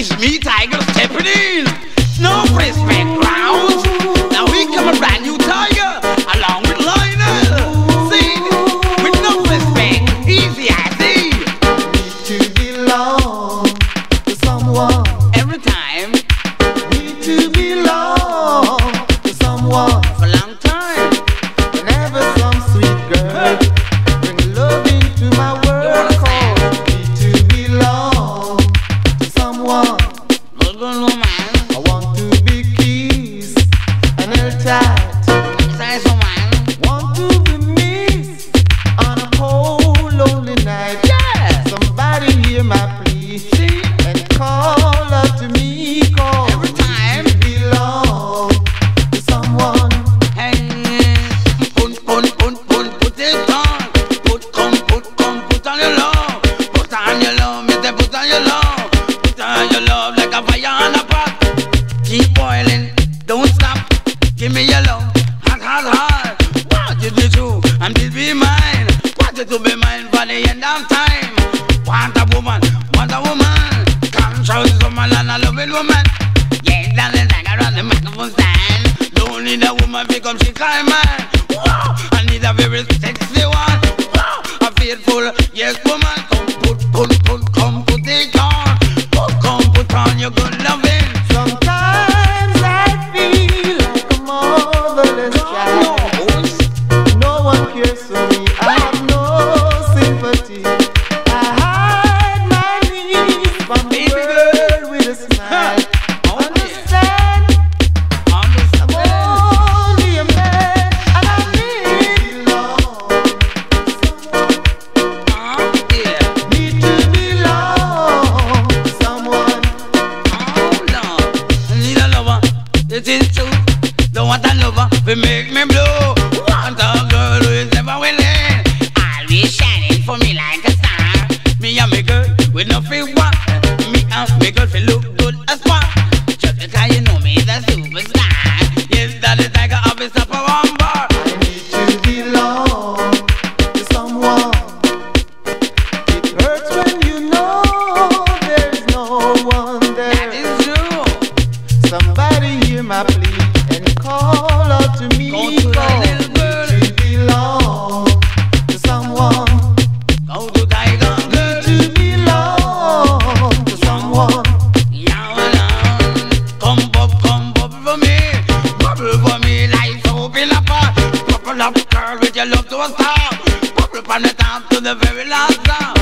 It's me, Tiger, stepping in. No respect grounds. Now we come a brand new Tiger, along with Lionel. See, with no respect, easy as he. Need to belong to someone. Every time. Need to belong to someone. For a long time. Whenever some sweet girl. con lo end of time. Want a woman, want a woman. Come show this woman and a loving woman. Yes, that is like around the microphone stand. Don't need a woman because she climb man. Whoa, I need a very sexy one. Whoa, a faithful, yes, woman. I need to belong to someone. It hurts when you know there's no one there. Somebody hear my plea and call out to me. Go to Cause I'm to the very last time